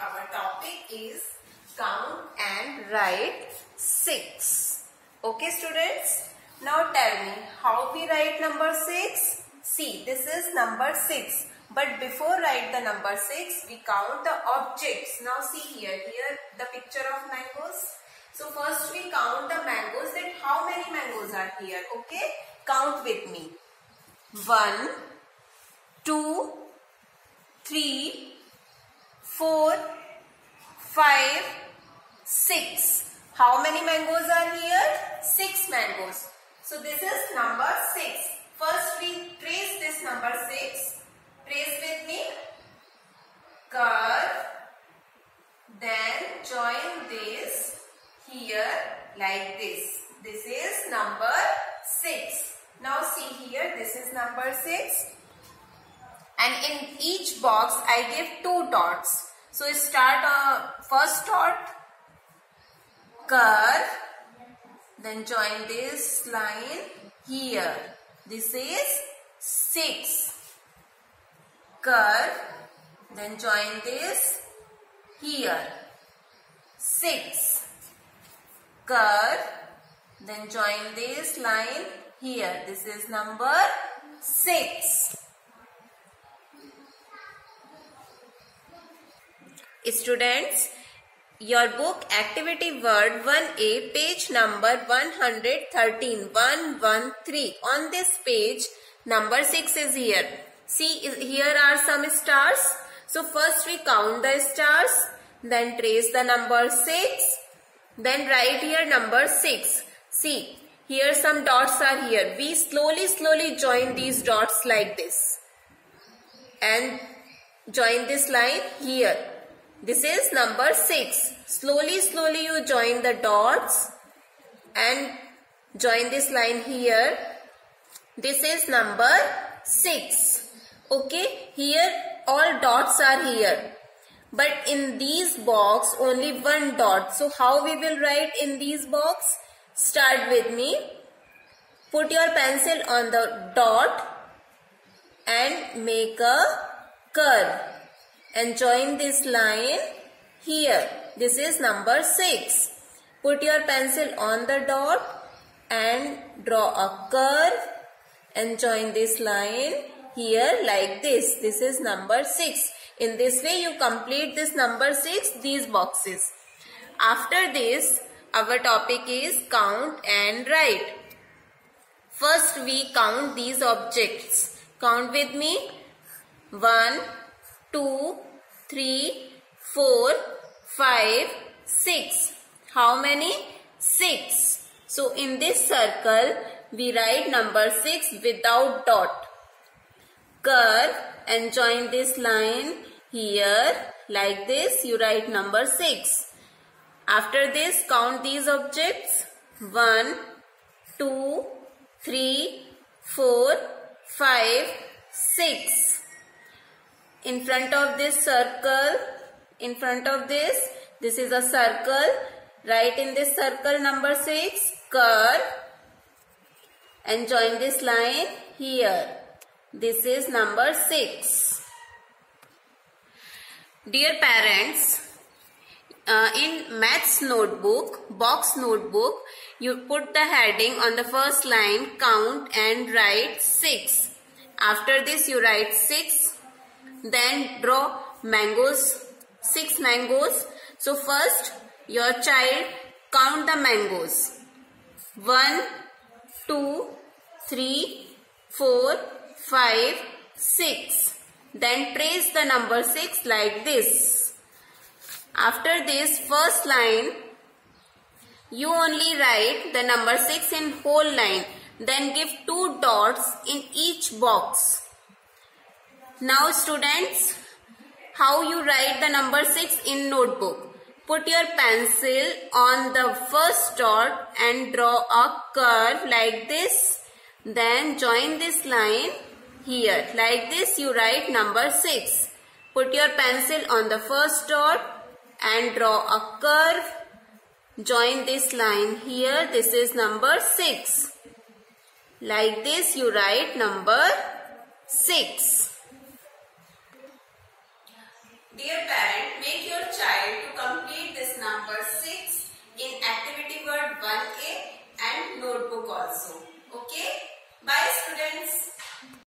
our topic is count and write 6. Okay students? Now tell me how we write number 6? See this is number 6. But before write the number 6 we count the objects. Now see here. Here the picture of mangoes. So first we count the mangoes that how many mangoes are here. Okay? Count with me. 1, 2, 3, 4, 5, 6. How many mangoes are here? 6 mangoes. So this is number 6. First we trace this number 6. Trace with me. Curve. Then join this here like this. This is number 6. Now see here this is number 6 and in each box I give two dots. So start a first dot, curve, then join this line here. This is 6. Curve, then join this here. 6. Curve, then join this line here. This is number 6. Students, your book activity word 1A page number 113 113 on this page number 6 is here. See here are some stars. So first we count the stars then trace the number 6 then write here number 6. See here some dots are here. We slowly slowly join these dots like this and join this line here this is number 6. Slowly, slowly you join the dots and join this line here. This is number 6. Okay, here all dots are here. But in these box only one dot. So how we will write in these box? Start with me. Put your pencil on the dot and make a curve and join this line here. This is number 6. Put your pencil on the dot and draw a curve and join this line here like this. This is number 6. In this way you complete this number 6 these boxes. After this our topic is count and write. First we count these objects. Count with me. 1, two, three, four, five, six. How many? Six. So in this circle, we write number 6 without dot. Curve and join this line here like this. You write number 6. After this, count these objects. 1, 2, 3, 4, 5, 6 in front of this circle in front of this this is a circle write in this circle number 6 curve and join this line here. This is number 6 dear parents uh, in maths notebook box notebook you put the heading on the first line count and write 6 after this you write 6 then draw mangoes, 6 mangoes. So first your child count the mangoes. 1, 2, 3, 4, 5, 6. Then trace the number 6 like this. After this first line, you only write the number 6 in whole line. Then give two dots in each box. Now students, how you write the number 6 in notebook. Put your pencil on the first dot and draw a curve like this. Then join this line here. Like this you write number 6. Put your pencil on the first dot and draw a curve. Join this line here. This is number 6. Like this you write number 6. Dear parent, make your